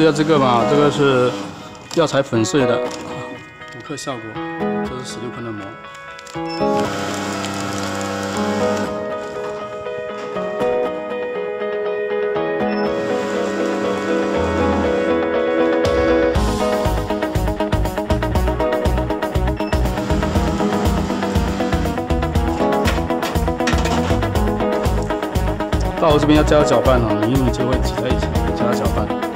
试一下这个吧，这个是药材粉碎的，五克效果。这是十六克的膜。到我这边要加搅拌了，因为就会挤在一起，加搅拌。